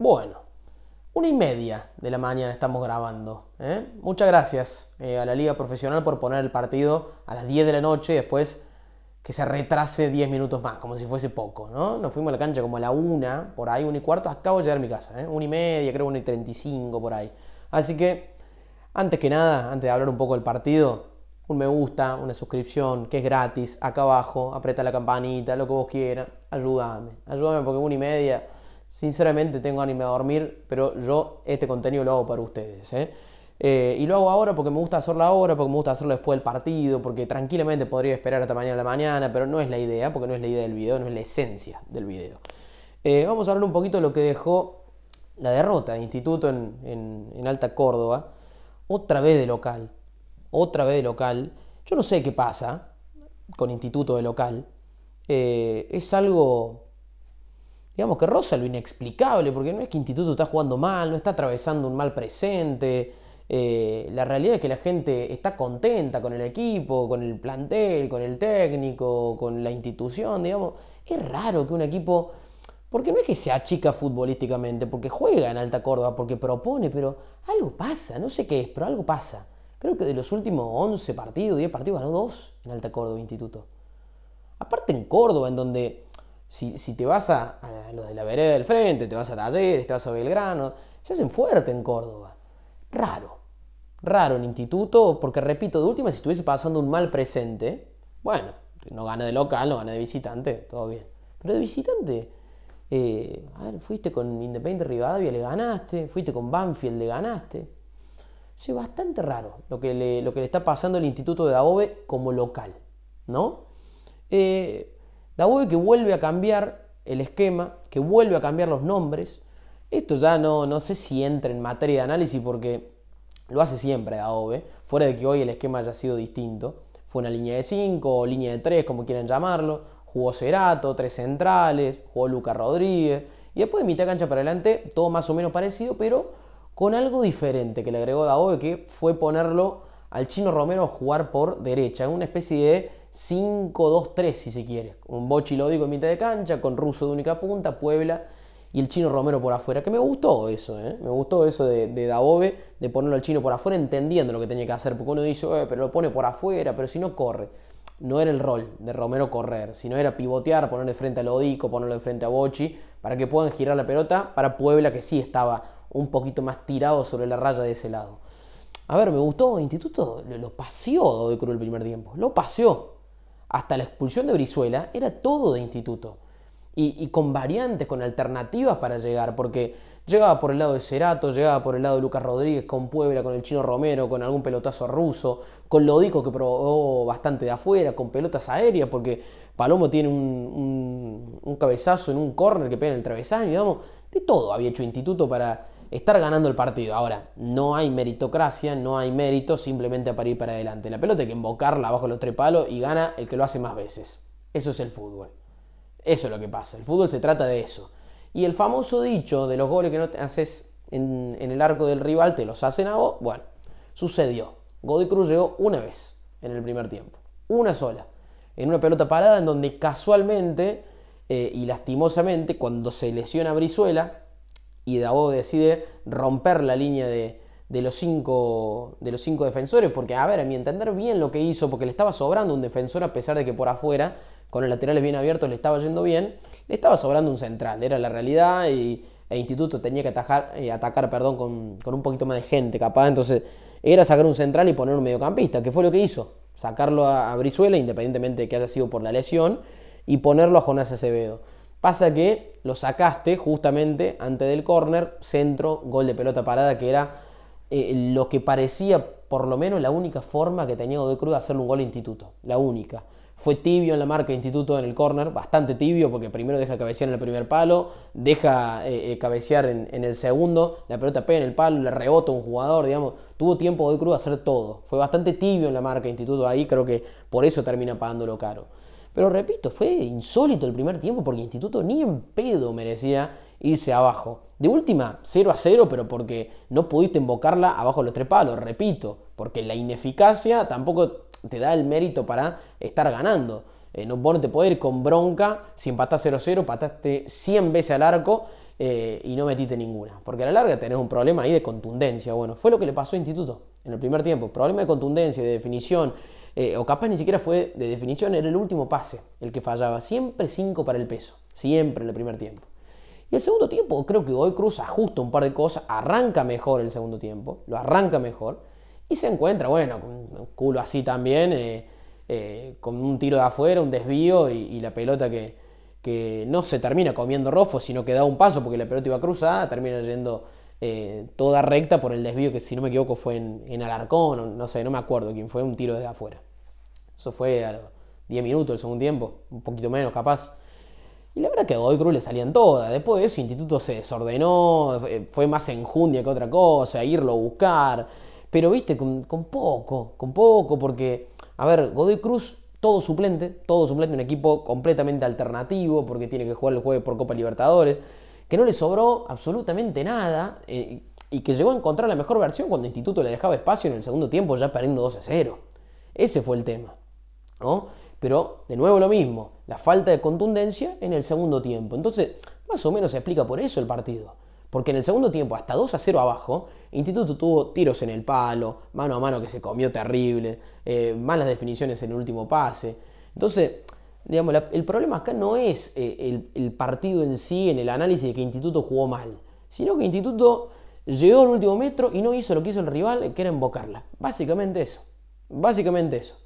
Bueno, una y media de la mañana estamos grabando. ¿eh? Muchas gracias eh, a la Liga Profesional por poner el partido a las 10 de la noche y después que se retrase 10 minutos más, como si fuese poco, ¿no? Nos fuimos a la cancha como a la 1, por ahí, 1 y cuarto, acabo de llegar a mi casa, ¿eh? 1 y media, creo 1 y 35 por ahí. Así que, antes que nada, antes de hablar un poco del partido, un me gusta, una suscripción, que es gratis, acá abajo, aprieta la campanita, lo que vos quieras, ayúdame, ayúdame porque 1 y media, sinceramente tengo ánimo de dormir, pero yo este contenido lo hago para ustedes, ¿eh? Eh, y lo hago ahora porque me gusta hacerlo ahora, porque me gusta hacerlo después del partido, porque tranquilamente podría esperar hasta mañana a la mañana, pero no es la idea, porque no es la idea del video, no es la esencia del video. Eh, vamos a hablar un poquito de lo que dejó la derrota de Instituto en, Alta Córdoba, otra vez de local, otra vez de local. Yo no sé qué pasa con Instituto de local. Eh, es algo, digamos que rosa lo inexplicable, porque no es que Instituto está jugando mal, no está atravesando un mal presente. Eh, la realidad es que la gente está contenta con el equipo, con el plantel, con el técnico, con la institución, digamos. Es raro que un equipo, porque no es que se achica futbolísticamente, porque juega en Alta Córdoba, porque propone, pero algo pasa, no sé qué es, pero algo pasa. Creo que de los últimos 11 partidos, 10 partidos, ganó 2 en Alta Córdoba Instituto. Aparte en Córdoba, en donde si, te vas a, a los de la vereda del frente, te vas a Talleres, te vas a Belgrano, se hacen fuerte en Córdoba. Raro raro en instituto, porque repito, de última, si estuviese pasando un mal presente, bueno, no gana de local, no gana de visitante, todo bien. Pero de visitante, eh, a ver, fuiste con Independiente Rivadavia, le ganaste, fuiste con Banfield, le ganaste. es bastante raro lo que, le, lo que le está pasando al Instituto de Dabobe como local, ¿no? Eh, Dabobe que vuelve a cambiar el esquema, que vuelve a cambiar los nombres. Esto ya no, no sé si entra en materia de análisis porque lo hace siempre Adobe, fuera de que hoy el esquema haya sido distinto. Fue una línea de 5 o línea de 3, como quieran llamarlo. Jugó Cerato, tres centrales, jugó Lucas Rodríguez. Y después de mitad cancha para adelante, todo más o menos parecido, pero con algo diferente que le agregó Daobe, que fue ponerlo al chino Romero a jugar por derecha, en una especie de 5-2-3 si se quiere. Un Bochi Lódico en mitad de cancha, con Russo de única punta, Puebla y el chino Romero por afuera, que me gustó eso, ¿eh? me gustó eso de, de de ponerlo al chino por afuera entendiendo lo que tenía que hacer, porque uno dice, eh, pero lo pone por afuera, pero si no corre. No era el rol de Romero correr, sino era pivotear, ponerle frente a Lodico, ponerlo de frente a Bochi, para que puedan girar la pelota para Puebla, que sí estaba un poquito más tirado sobre la raya de ese lado. A ver, me gustó, Instituto lo, lo paseó de Cruz el primer tiempo, lo paseó. Hasta la expulsión de Brizuela era todo de Instituto. Y, con variantes, con alternativas para llegar, porque llegaba por el lado de Cerato, llegaba por el lado de Lucas Rodríguez, con Puebla, con el chino Romero, con algún pelotazo ruso, con Lodico que probó bastante de afuera, con pelotas aéreas, porque Palomo tiene un, cabezazo en un córner que pega en el travesaño, digamos, de todo había hecho Instituto para estar ganando el partido. Ahora, no hay meritocracia, no hay mérito simplemente para ir para adelante. La pelota hay que embocarla abajo de los tres palos y gana el que lo hace más veces. Eso es el fútbol. Eso es lo que pasa. El fútbol se trata de eso. Y el famoso dicho de los goles que no te haces en, el arco del rival, te los hacen a vos. Bueno, sucedió. Godoy Cruz llegó una vez en el primer tiempo. Una sola. En una pelota parada en donde casualmente eh, y lastimosamente, cuando se lesiona Brizuela y Davo decide romper la línea de, los cinco, de los cinco defensores, porque, a ver, a mi entender bien lo que hizo, porque le estaba sobrando un defensor a pesar de que por afuera con los laterales bien abiertos le estaba yendo bien, le estaba sobrando un central, era la realidad y el Instituto tenía que atajar, eh, atacar perdón, con, un poquito más de gente capaz, entonces era sacar un central y poner un mediocampista, que fue lo que hizo, sacarlo a, Brizuela, independientemente de que haya sido por la lesión, y ponerlo a Jonás Acevedo. Pasa que lo sacaste justamente antes del córner, centro, gol de pelota parada, que era eh, lo que parecía por lo menos la única forma que tenía Godoy Cruz de hacerle un gol a Instituto, la única. Fue tibio en la marca de Instituto en el corner, bastante tibio porque primero deja cabecear en el primer palo, deja eh, eh, cabecear en, el segundo, la pelota pega en el palo, le rebota un jugador, digamos, tuvo tiempo de Cruz a hacer todo. Fue bastante tibio en la marca de Instituto ahí, creo que por eso termina pagándolo caro. Pero repito, fue insólito el primer tiempo porque Instituto ni en pedo merecía irse abajo. De última, 0 a 0, pero porque no pudiste invocarla abajo de los tres palos, repito, porque la ineficacia tampoco te da el mérito para estar ganando. Eh, no, vos no te puedes ir con bronca si empatás 0-0, pataste 100 veces al arco eh, y no metiste ninguna. Porque a la larga tenés un problema ahí de contundencia. Bueno, fue lo que le pasó a Instituto en el primer tiempo. Problema de contundencia, de definición, eh, o capaz ni siquiera fue de definición, era el último pase el que fallaba. Siempre 5 para el peso, siempre en el primer tiempo. Y el segundo tiempo, creo que hoy Cruz ajusta un par de cosas, arranca mejor el segundo tiempo, lo arranca mejor, y se encuentra, bueno, con un culo así también, eh, eh, con un tiro de afuera, un desvío y, la pelota que, no se termina comiendo Rofo, sino que da un paso porque la pelota iba cruzada, termina yendo toda recta por el desvío que si no me equivoco fue en Alarcón, no sé, no me acuerdo quién fue, un tiro desde afuera. Eso fue a los 10 minutos del segundo tiempo, un poquito menos capaz. Y la verdad que a Godoy Cruz le salían todas. Después de eso, Instituto se desordenó, fue más enjundia que otra cosa, irlo a buscar. Pero viste, con, poco, con poco, porque, a ver, Godoy Cruz, todo suplente, todo suplente, un equipo completamente alternativo, porque tiene que jugar el jueves por Copa Libertadores, que no le sobró absolutamente nada, eh, y que llegó a encontrar la mejor versión cuando Instituto le dejaba espacio en el segundo tiempo, ya perdiendo 2 a 0. Ese fue el tema. Pero, de nuevo lo mismo, la falta de contundencia en el segundo tiempo. Entonces, más o menos se explica por eso el partido. Porque en el segundo tiempo, hasta 2 a 0 abajo, Instituto tuvo tiros en el palo, mano a mano que se comió terrible, eh, malas definiciones en el último pase. Entonces, digamos, el problema acá no es eh, el, el, partido en sí, en el análisis de que Instituto jugó mal, sino que Instituto llegó al último metro y no hizo lo que hizo el rival, que era invocarla. Básicamente eso. Básicamente eso.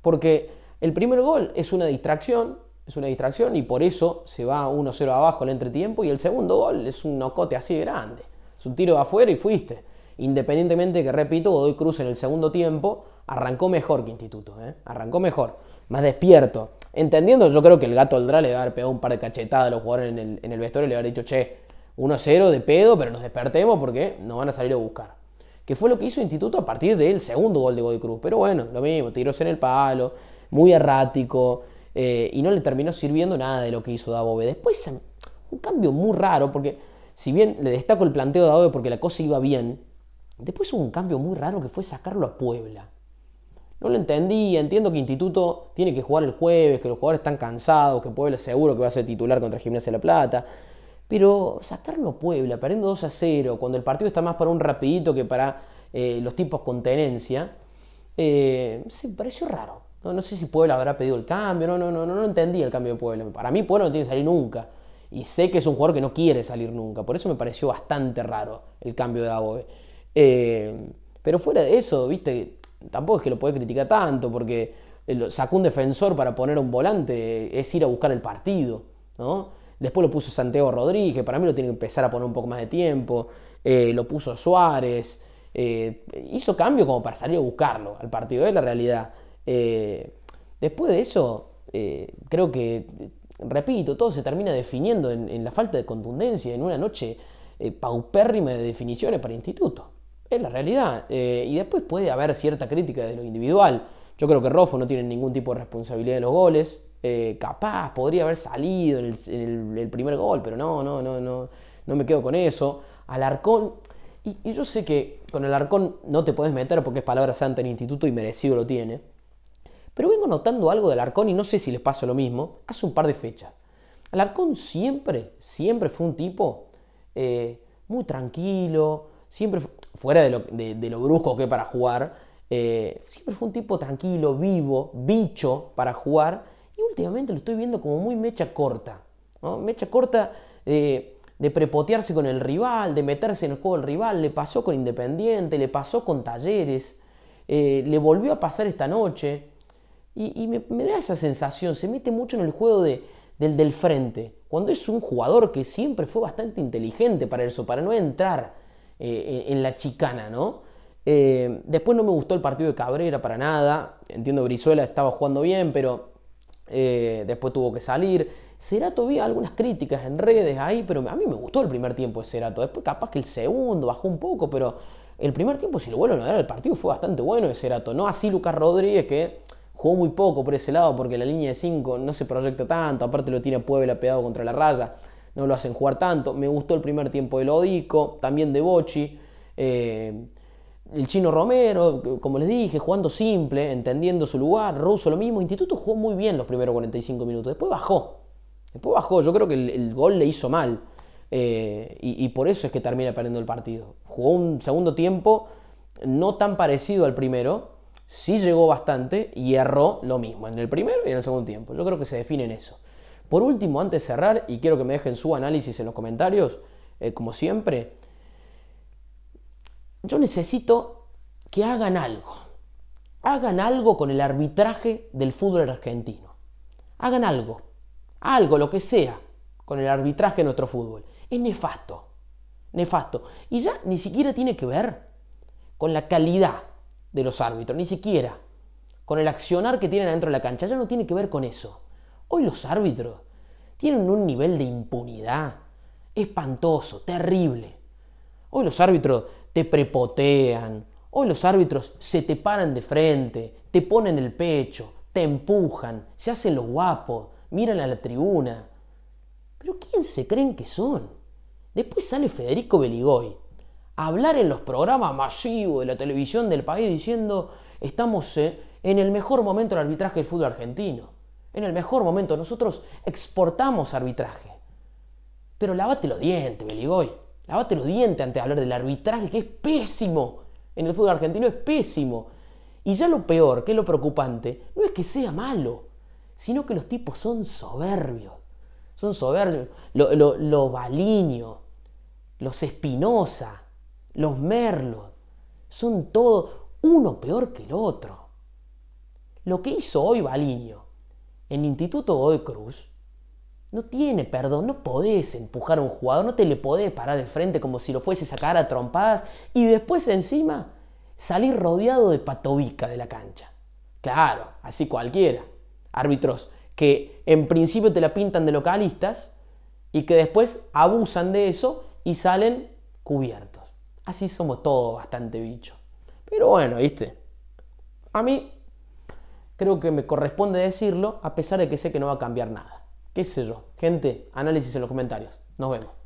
Porque el primer gol es una distracción, es una distracción y por eso se va 1-0 abajo al entretiempo y el segundo gol es un nocote así grande. Es un tiro de afuera y fuiste. Independientemente que, repito, Godoy Cruz en el segundo tiempo arrancó mejor que Instituto, ¿eh? arrancó mejor, más despierto. Entendiendo, yo creo que el gato Aldra le a haber pegado un par de cachetadas a los jugadores en el, el vestuario y le haber dicho, che, 1-0 de pedo, pero nos despertemos porque nos van a salir a buscar. Que fue lo que hizo Instituto a partir del segundo gol de Godoy Cruz. Pero bueno, lo mismo, tiros en el palo, muy errático, eh, y no le terminó sirviendo nada de lo que hizo Dabove. Después, un cambio muy raro, porque si bien le destaco el planteo de Dabove porque la cosa iba bien, después hubo un cambio muy raro que fue sacarlo a Puebla. No lo entendí, entiendo que Instituto tiene que jugar el jueves, que los jugadores están cansados, que Puebla seguro que va a ser titular contra Gimnasia de la Plata. Pero sacarlo a Puebla, perdiendo 2 a 0, cuando el partido está más para un rapidito que para eh, los tipos con tenencia, eh, se pareció raro. No, sé si Puebla habrá pedido el cambio, no, no, no, no, no entendí el cambio de Puebla. Para mí Puebla no tiene que salir nunca. Y sé que es un jugador que no quiere salir nunca. Por eso me pareció bastante raro el cambio de Aboe. Eh, pero fuera de eso, viste, tampoco es que lo puede criticar tanto, porque sacó un defensor para poner un volante, es ir a buscar el partido. ¿no? Después lo puso Santiago Rodríguez, para mí lo tiene que empezar a poner un poco más de tiempo. Eh, lo puso Suárez. Eh, hizo cambio como para salir a buscarlo al partido, es la realidad. Eh, después de eso, eh, creo que, repito, todo se termina definiendo en, la falta de contundencia, en una noche eh, paupérrima de definiciones para instituto. Es la realidad. y después puede haber cierta crítica de lo individual. Yo creo que Rofo no tiene ningún tipo de responsabilidad en los goles. capaz podría haber salido en el, primer gol, pero no, no, no, no, no me quedo con eso. Alarcón, y, yo sé que con Alarcón no te puedes meter porque es palabra santa en instituto y merecido lo tiene. Pero vengo notando algo del Arcón y no sé si les pasa lo mismo, hace un par de fechas. Alarcón siempre, siempre fue un tipo eh, muy tranquilo, siempre, fuera de lo, de, lo, brusco que para jugar, eh, siempre fue un tipo tranquilo, vivo, bicho para jugar, y últimamente lo estoy viendo como muy mecha corta. Mecha corta de prepotearse con el rival, de meterse en el juego del rival, le pasó con Independiente, le pasó con Talleres, eh, le volvió a pasar esta noche. Y, me, da esa sensación, se mete mucho en el juego de, del del frente, cuando es un jugador que siempre fue bastante inteligente para eso, para no entrar eh, en, la chicana, ¿no? Eh, después no me gustó el partido de Cabrera para nada, entiendo Brizuela estaba jugando bien, pero eh, después tuvo que salir. Cerato vi algunas críticas en redes ahí, pero a mí me gustó el primer tiempo de Cerato. Después capaz que el segundo bajó un poco, pero el primer tiempo, si lo vuelven a ver, el partido fue bastante bueno de Cerato. No así Lucas Rodríguez, que Jugó muy poco por ese lado porque la línea de 5 no se proyecta tanto, aparte lo tiene Puebla pegado contra la raya, no lo hacen jugar tanto. Me gustó el primer tiempo de Lodico, también de Bochi. Eh, el chino Romero, como les dije, jugando simple, entendiendo su lugar. Russo lo mismo. Instituto jugó muy bien los primeros 45 minutos. Después bajó. Después bajó. Yo creo que el, gol le hizo mal. eh, y, por eso es que termina perdiendo el partido. Jugó un segundo tiempo no tan parecido al primero, sí llegó bastante y erró lo mismo en el primero y en el segundo tiempo. Yo creo que se define en eso. Por último, antes de cerrar, y quiero que me dejen su análisis en los comentarios, eh, como siempre, yo necesito que hagan algo. Hagan algo con el arbitraje del fútbol argentino. Hagan algo. Algo, lo que sea, con el arbitraje de nuestro fútbol. Es nefasto. Nefasto. Y ya ni siquiera tiene que ver con la calidad de los árbitros, ni siquiera con el accionar que tienen adentro de la cancha. Ya no tiene que ver con eso. Hoy los árbitros tienen un nivel de impunidad espantoso, terrible. Hoy los árbitros te prepotean, hoy los árbitros se te paran de frente, te ponen el pecho, te empujan, se hacen los guapos, miran a la tribuna. Pero ¿quién se creen que son? Después sale Federico Beligoy hablar en los programas masivos de la televisión del país diciendo estamos eh, en el mejor momento del arbitraje del fútbol argentino. En el mejor momento. Nosotros exportamos arbitraje. Pero lavate los dientes, Beligoy. Lavate los dientes antes de hablar del arbitraje, que es pésimo. En el fútbol argentino es pésimo. Y ya lo peor, que es lo preocupante, no es que sea malo, sino que los tipos son soberbios. Son soberbios. Los lo, lo los Espinosa, los Merlos, son todos uno peor que el otro. Lo que hizo hoy Baliño en el Instituto Godoy Cruz no tiene perdón, no podés empujar a un jugador, no te le podés parar de frente como si lo fuese sacar a trompadas y después encima salir rodeado de patobica de la cancha. Claro, así cualquiera. Árbitros que en principio te la pintan de localistas y que después abusan de eso y salen cubiertos. Así somos todos bastante bichos. Pero bueno, viste. A mí creo que me corresponde decirlo a pesar de que sé que no va a cambiar nada. ¿Qué sé yo? Gente, análisis en los comentarios. Nos vemos.